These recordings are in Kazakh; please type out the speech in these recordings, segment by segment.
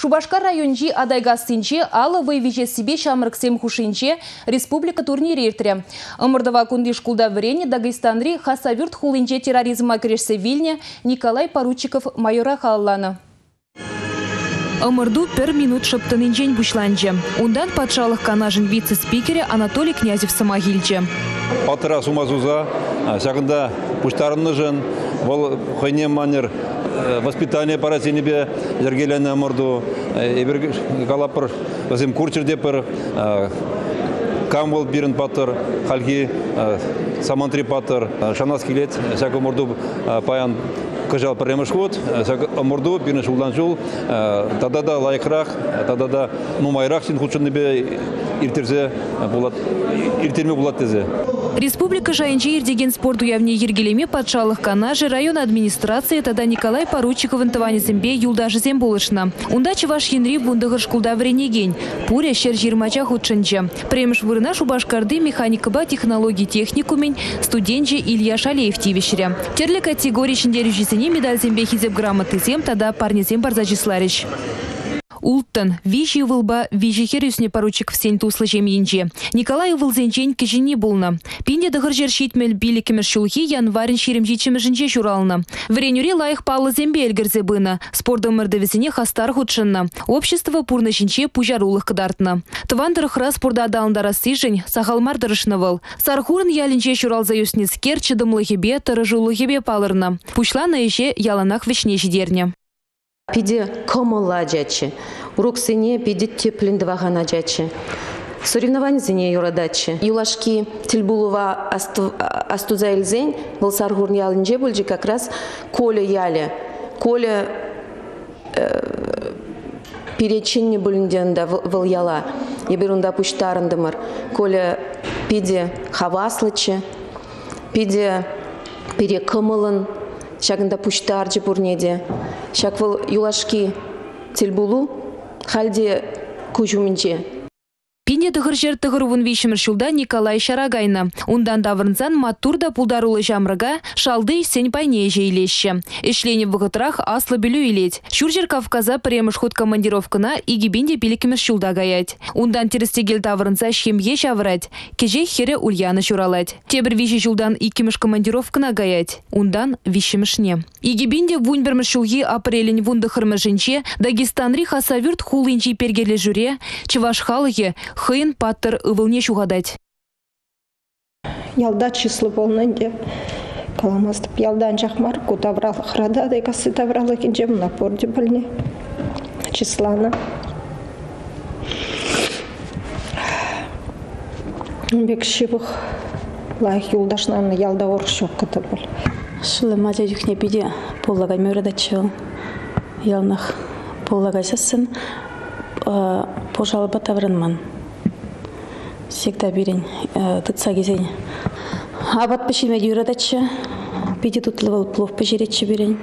Шубашкар районжи адайгастинче алы вайвиже себе хушинче республика турнире иртре. Ымырдыва кунди шкулда врене Дагестанри хасавюрт хулинче терроризма крешсе Вильне Николай Поручиков майора халланы. Ымырду пір минут шыптынынчен бушланче. Ундан патшалық канажын вице-спикері Анатолий Князев самагилче. Патыра сумазуза, сягында пуштарынны жын, бұл хойне манер воспитание парасинебе жергелене морду, ебір калапыр, өзім курчер депір, кам бол бирін патыр, халги самантри патыр, шанас келет, сяко морду паян кыжал премеш ход, морду бирін шулдан жул, тада да лайықрақ, тада да нумайрақ син худшыннебе иртерзе булат, иртерме булат тезе. Республика жайынче ердеген спорт уявне ергелеме патшалық канажы район администрации тада Николай Поручиковын тыванезімбе юлдажызем болышна. Унда чываш енри бундығыр шкулда вренеген. Пуря шер жирмача худшынче. Премеш вырына шубашкарды механикаба технологий техникумен студенче Илья Шалеев тивешірі. Терлі категория ішінде режисене медаль зембе хизеп грамотызем тада парнезем барзачисларыш. Улттан вижи вылба вижи херюсне поручик всен туслы жемьенже. Николай вылзенчен кижини булна. Пинде дығыр жер шитмел билі кемір шулхи январин шерім житчіміжінже журална. Вренюре лайық палы зембе әлгірзе бына. Спорды хастар худшынна. Общество пурны жінче пужарулық кыдартна. Тывандырық раз спорда адалындара сижень, сахалмар дырышнывыл. Сархурын ялінче журалза юснецкер чыдымлы хебе, тырыжулы хебе палырна. Пушлана еше яланақ жидерне. Пиде комыла жачы. Урок сене пиде теплендова гана жачы. Соревнование зене юрадачы. Юлашки Тильбулова астуза эльзень, был саргурн ялынже как раз Коля яле. Коля э, перечинне бүлінденді выл яла. Еберунда пуштарындымыр. Коля пиде хаваслычы, пиде пере кымылын, шагында пуштаржы бурнеде. Шак выл юлашки телбулу, халде кужуминче. Пине тығыр жер тығыр вун вишімір шулда Николай Шарагайна. Ундан давырнзан матурда пулдарулы жамрыга шалды сен пайне жейлеші. Эшлене вғытрах аслы білу илет. Шуржер Кавказа премыш ход командировкына игибинде пилікімір шулда гаять. Ундан терістегел давырнза шемге шавырать. Кеже хере ульяны шуралать. Тебір виші шулдан икиміш командировкына гаять. Ундан вишімішне. Игибинде вунберміш шулги апрелін вундықырмы жінче Дагестанри хасавюрт хулинчи пергелі жүре, чываш хыын паттыр ывылне шуғадать. Ялда число полнынде. Каламастып ялдан жақмар, кутаврал храда, да касы таврал екенже мына порде білне. Числаны. Бек шибық лайық юлдашнаны ялда орыс жоқ кыты бұл. Шылы маза жүхне биде поллага мөрөдачыл. Ялнах поллага сасын пожалуйста таврынман. Всегда берень тытса кезень. Абат пешиме юрадачы. Биде тутлывал плов пожеретче берень.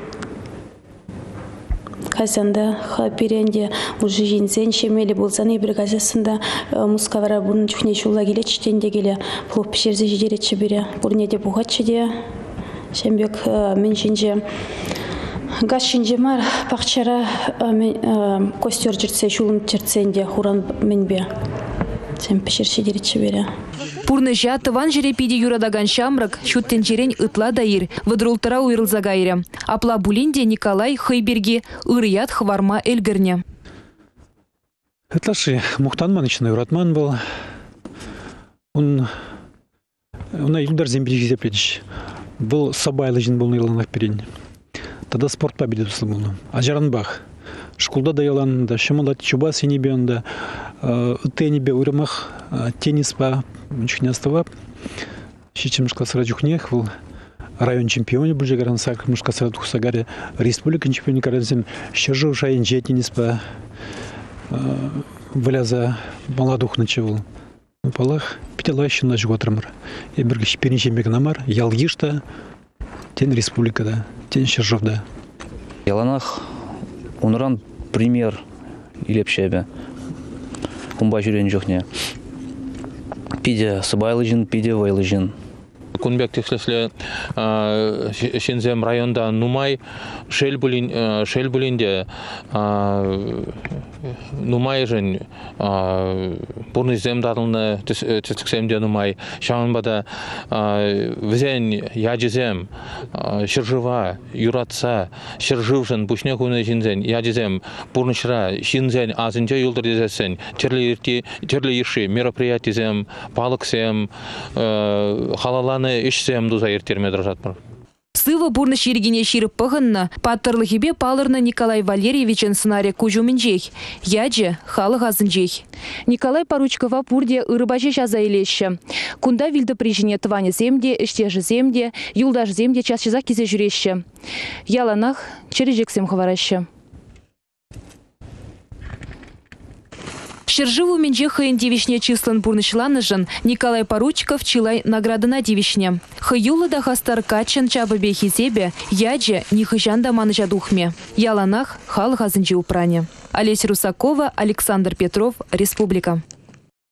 Казанда ха беренде уже жинсен шемели болсан ебір казасында мускавара бұрын жүхне шула келе чтенде келе плов пешерзе жидеретче бере. Бұрнеде бугатче де. Шембек мен жинже газ шинже мар пақчара костер жүртсе шулын жүртсенде хуран менбе. Деретче бере. Пурны жа тыван жерепиде юрадаган шамрак, шуттен жерен ытла дайыр, выдрултыра уйрылза. Апла булинде Николай Хыйберги ырыят хварма был. Он юлдар. Был перен. Тогда спорт. А жаранбах. Школда да яланында, шымалат чуба сенебе онда, тенебе уйрымах, теннис па, чухнястава. Шичимшка сыра жухнех был район чемпионы бұл жегаран сакрымышка сыра тухсагаре республика чемпионы карасем шыржу шайын же теннис па выляза маладух начевал. Палах питала еще наш готрамар. Я бергаш перенче мегнамар, ялгишта, тен республикада, тен шыржовда. Яланах унран пример илепшебе. Кумба жүрен жоқне. Пиде сыбайлы жин, пиде вайлы. Кунбек текслесле шензем районда нумай шелбулин шелбулинде нумай жен бурны земдалны тесексемде нумай шаңбада візен яжезем шыржыва юратса шыржывжын бушне куны жинзен яжезем бурнышра шинзен азынча юлдыр дезесен терле ирти терле ирши мероприятизем балыксем халаланы ишсем дуза иртерме дражатмыр Сыва бурны ширгине ширіп пығынна, паттырлы палырны Николай Валерьевичен сценарий кужуминжех. Яджи халық азынжех. Николай Поручкова пурде ырыбажы жаза елеші. Кунда вилді прижине тване земде, іштежі земде, юлдаш земде часшыза кезе жүреші. Яланах чережексем хварашы. Шерживу менже хыйын девишне пурнышланыжын Николай Поручиков чилай наградына девишне. Хыюлы да хастар качын чабы хизебе, яджи нихыжан да маныжа духме. Яланах хал хазынчи упране. Олеся Русакова, Александр Петров, Республика.